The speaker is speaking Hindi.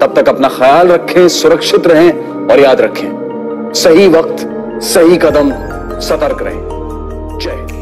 तब तक अपना ख्याल रखें सुरक्षित रहें और याद रखें सही वक्त सही कदम सतर्क रहें जय